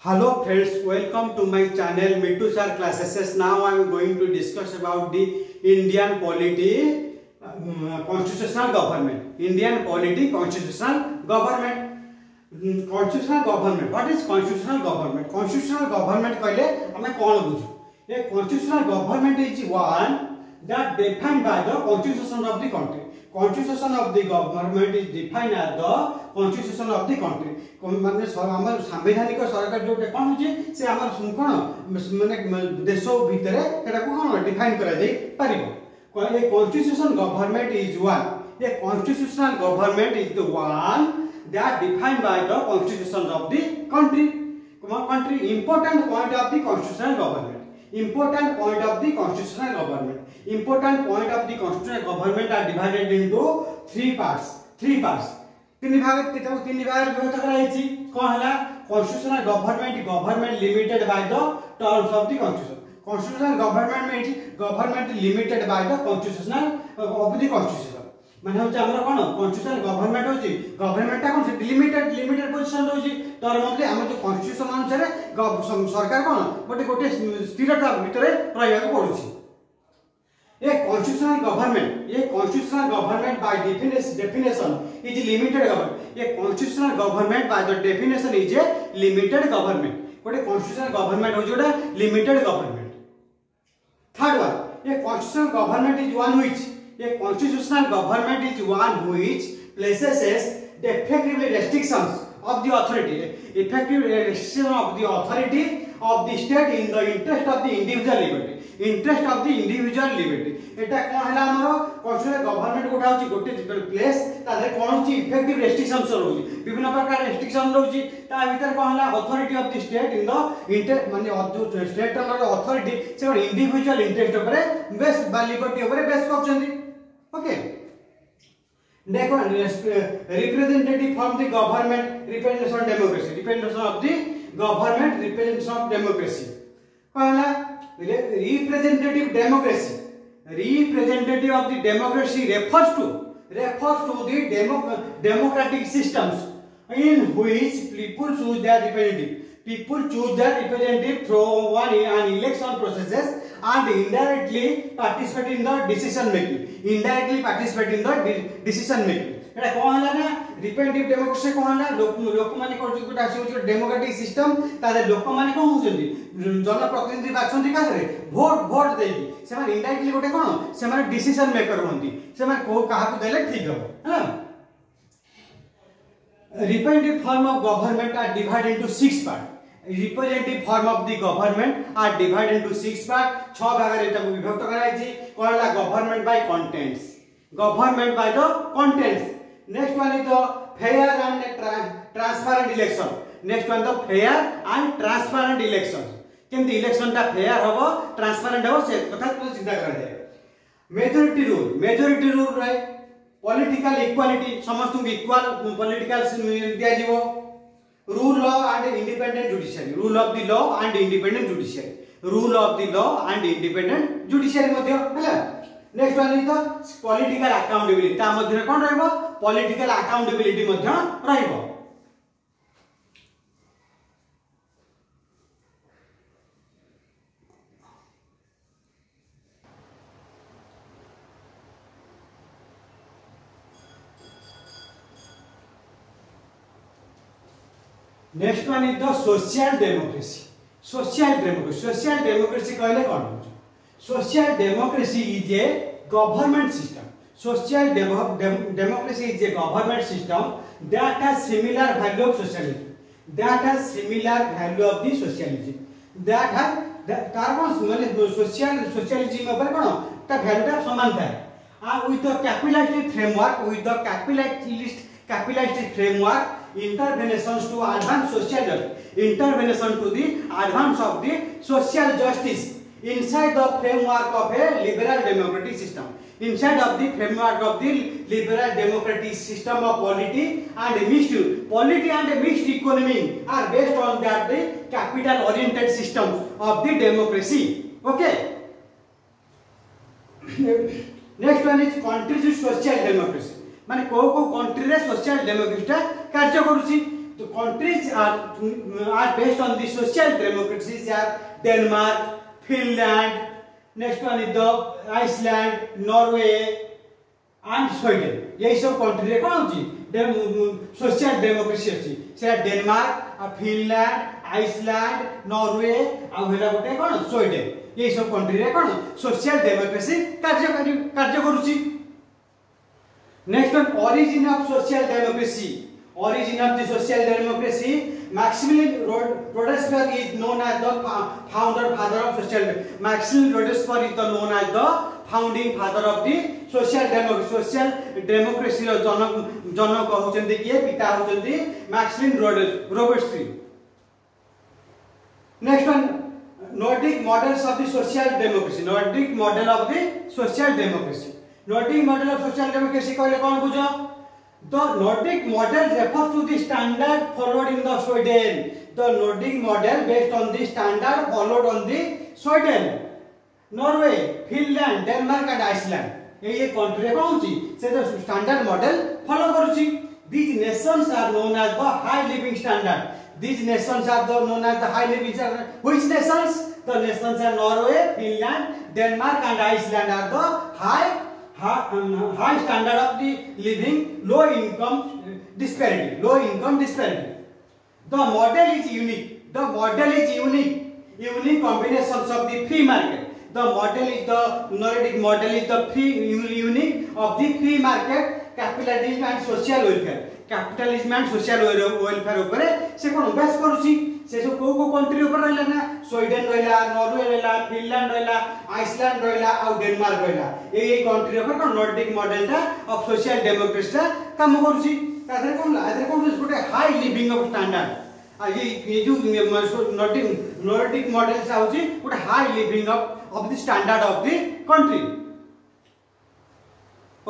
Hello friends, welcome to my channel Mittu Sir Classes. Now I am going to discuss about the Indian polity uh, constitutional government. Indian polity constitutional government. Constitutional government. What is constitutional government? Constitutional government कहले हमें कौन बुझू? ये constitutional government is one that defined by the constitution of the country constitution of the government is defined as the constitution of the country মানে আমার সাংবিধানিক সরকার যেটা কোন হচ্ছে সে আমার কোন মানে দেশ ভিতরে সেটা কোন ডিফাইন করা যাই পারিব a constitution government is one a constitutional government is the one that defined by the constitution of the country country important point of the constitutional government important point of the constitutional government important point of the constitutional government are divided into three parts three parts तीन भाग तीन भाग विभक्त कराई कौन है constitutional government government limited by the terms of the constitution constitutional government में government limited by the constitutional of the constitution माने होचा हमरा कोन कॉन्स्टिट्यूशन गवर्नमेंट होची गवर्नमेंट ता कोन से लिमिटेड लिमिटेड पोजीशन रहूची तर मतलब हम जो कॉन्स्टिट्यूशन अनुसार सरकार कोन गोटे गोटे स्थिरता भीतर रहया को पडुची a constitutional government a constitutional government by definition definition is limited government a constitutional government by the definition is a limited government गोटे कॉन्स्टिट्यूशनल गवर्नमेंट हो जोटा limited government third one a constitutional government is one which A constitutional government is one which places as effective restrictions of the authority, effective restriction of the authority of the state in the interest of the individual liberty, interest of the individual liberty. এটা কোন হলা আমার constitutional government গোটা হচ্ছে গোটে place তাহলে কোন হচ্ছে ইফেক্টিভ restriction রহুছি বিভিন্ন প্রকার রেস্ট্রিকশন রহুছি তা ভিতরে কোন হলা authority of the state in the inter মানে স্টেট অথরিটি সে ইন্ডিভিজুয়াল ইন্টারেস্ট উপরে বেস বা লিবর্টি উপরে best করছেন Okay. Next representative from the government, representation of democracy, representation of the government, representation of democracy. Representative democracy, representative of the democracy refers to refers to the democratic systems in which people choose their representative. People choose their representative from one an election processes and indirectly participate in the decision making. Indirectly participate in the decision making. এটা কোন হলো না representative democracy কোন হলো লোক লোক মানে করছে গোটা আসি হচ্ছে ডেমোক্রেটিক সিস্টেম তাদের লোক মানে কোন হচ্ছে জনপ্রতিনিধি বাছন্তি কাছে ভোট ভোট দেই সেমানে ইনডাইরেক্টলি গোটে কোন সেমানে ডিসিশন মেকর হন্তি সেমানে কো কাহাকু দেলে ঠিক হবে হ্যাঁ representative form of government are divided into six parts representative form of the government are divide into six part ছ ভাগের এটাকে বিভক্ত করা হয়েছে কোন হল government by contents government by the contents next one is the fair and transparent election next one the fair and transparent election কেমতি ইলেকশনটা fair হব ট্রান্সপারেন্ট হব সে কথা চিন্তা করা যায় মেজরিটি রুল মেজরিটি রুল রয়ে পলিটিক্যাল ইকুয়ালিটি সমস্ত ইকুয়াল পলিটিক্যাল দিয়া rule of and independent judiciary rule of the law and independent judiciary rule of the law and independent judiciary madhya hala next one is the political accountability ta madhya kon rahibo political accountability madhya rahibo next one is the social democracy social democracy social democracy कहले कोन social democracy is a government system social democracy is a government system that has similar value of socialism that has similar value of the socialism that has तार कोन माने social socialism ऊपर कोन ता value ता समान था आ with the capitalist framework with the capitalist capitalistic framework interventions to advance social justice intervention to the advance of the social justice inside the framework of a liberal democratic system inside of the framework of the liberal democratic system of polity and mixed polity and mixed economy are based on that the capital oriented system of the democracy okay next one is countries with social democracy মানে কেউ কেউ কন্ট্রিরে social ডেমোক্রেসিটা কার্য করুছি The countries are, are based on the social democracies are Denmark, Finland, next one is the Iceland, Norway, and Sweden. এইসব কন্ট্রিরে কোণ হচ্ছে social democracy আছে সেটা Denmark আর ফিনল্যান্ড আইসল্যান্ড নরওয়ে আউ হেলা গোটে কোণ সুইডেন এইসব কন্ট্রিরে কোণ সোশিয়াল ডেমোক্রেসি কার্য কার্য করুছি कार्य कार्य करूची next one origin of social democracy origin of the social democracy maximilian rodesberg is known as the founder father of social maximilian rodesberg is the known as the founding father of the social democracy social democracy ର ଜନକ ଜନକ ହଉଛନ୍ତି କିଏ ପିତା ହଉଛନ୍ତି maximilian robespierre next one nordic models of the social democracy nordic model of the social democracy Nordic model of social democracy कहले कौन बुझो The Nordic model refers to the standard followed in the Sweden. The Nordic model based on the standard followed on the Sweden, Norway, Finland, Denmark and Iceland. ये country कौन सी से तो standard model follow करूची these nations are known as the high living standard these nations are the known as the high living standard which nations the nations are Norway Finland Denmark and Iceland are the high high standard of the living, low income disparity. The model is unique. Unique combinations of the free market. The model is the Nordic model is the free unique of the free market, capitalism and social welfare. Capitalism and social welfare उपर से कौन अभ्यास करुच्ची से सब कौ कौ country उपर रहला ना स्वीडन रहा नरवे रहा फिनलैंड रहा आइसलैंड रहा आउ डेनमार्क रहा ये ये कंट्री उपर कौन नॉर्डिक मॉडल टा ऑफ सोशल डेमोक्रेसी टा काम करुच्ची ता देखो ना आ देखो ना गुटे हाई लिविंग ऑफ स्टैंडर्ड आ ये ये जो नॉर्डिक नॉर्डिक मॉडल सा होची गुटे high living of of the standard of the country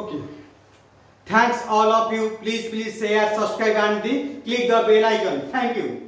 okay okay. Thanks all of you. Please, please share, subscribe and the, click the bell icon. Thank you.